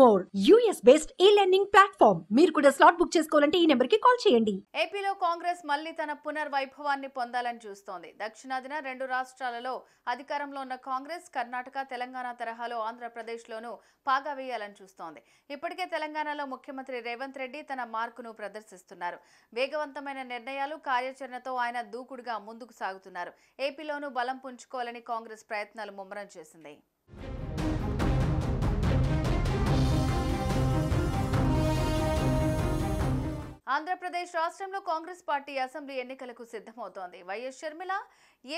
More US based e learning platform మీరు కూడా slot book చేసుకోవాలంటే ఈ నెంబర్కి కాల్ చేయండి. ఏపీలో కాంగ్రెస్ మళ్ళీ తన పునర్వైభవాన్ని పొందాలని చూస్తోంది. దక్షిణాదిన రెండు రాష్ట్రాలలో అధికారంలో ఉన్న కాంగ్రెస్ కర్ణాటక తెలంగాణ తరహాలో ఆంధ్రప్రదేశ్లోనూ పాగా వేయాలని చూస్తోంది. ఇప్పటికే తెలంగాణలో ముఖ్యమంత్రి రేవంత్ రెడ్డి తన మార్కును ప్రదర్శిస్తున్నారు. వేగవంతమైన నిర్ణయాలు కార్యాచరణతో ఆయన దూకుడుగా ముందుకు సాగుతున్నారు. ఏపీలోనూ బలం పుంజుకోవాలని కాంగ్రెస్ ప్రయత్నాలు ముమ్మరం చేసింది. ఆంధ్రప్రదేశ్ రాష్ట్రంలో కాంగ్రెస్ పార్టీ అసెంబ్లీ ఎన్నికలకు సిద్ధమవుతోంది. వైఎస్ షర్మిల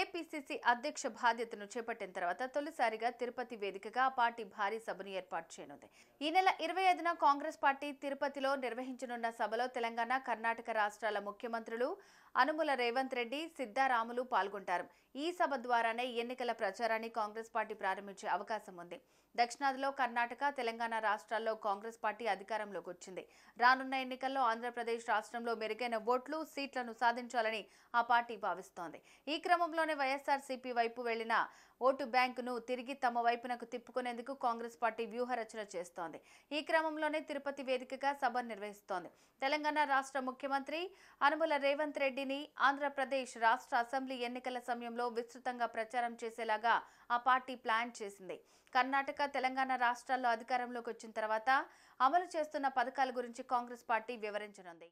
ఏపీసీసీ అధ్యక్ష బాధ్యతను చేపట్టిన తర్వాత తొలిసారిగా తిరుపతి వేదికగా ఆ పార్టీ భారీ సభను ఏర్పాటు చేయనుంది. ఈ నెల ఇరవై ఐదున కాంగ్రెస్ పార్టీ తిరుపతిలో నిర్వహించనున్న సభలో తెలంగాణ కర్ణాటక రాష్ట్రాల ముఖ్యమంత్రులు అనుముల రేవంత్ రెడ్డి సిద్ధారాములు పాల్గొంటారు. ఈ సభ ద్వారానే ఎన్నికల ప్రచారాన్ని కాంగ్రెస్ పార్టీ ప్రారంభించే అవకాశం ఉంది. దక్షిణాదిలో కర్ణాటక తెలంగాణ రాష్ట్రాల్లో కాంగ్రెస్ పార్టీ అధికారంలోకి వచ్చింది. రానున్న ఎన్నికల్లో ఆంధ్రప్రదేశ్ రాష్ట్రంలో మెరుగైన ఓట్లు సీట్లను సాధించాలని ఆ పార్టీ భావిస్తోంది. ఈ క్రమంలోనే వైఎస్ఆర్సీపీ వైపు వెళ్ళిన ఓటు బ్యాంకును తిరిగి తమ వైపునకు తిప్పుకునేందుకు కాంగ్రెస్ పార్టీ వ్యూహరచన చేస్తోంది. ఈ క్రమంలోనే తిరుపతి వేదికగా సభ నిర్వహిస్తోంది. తెలంగాణ రాష్ట్ర ముఖ్యమంత్రి అనుమల రేవంత్ రెడ్డిని ఆంధ్రప్రదేశ్ రాష్ట్ర అసెంబ్లీ ఎన్నికల సమయంలో విస్తృతంగా ప్రచారం చేసేలాగా ఆ పార్టీ ప్లాన్ చేసింది. కర్ణాటక తెలంగాణ రాష్ట్రాల్లో అధికారంలోకి వచ్చిన తర్వాత అమలు చేస్తున్న పథకాల గురించి కాంగ్రెస్ పార్టీ వివరించనుంది.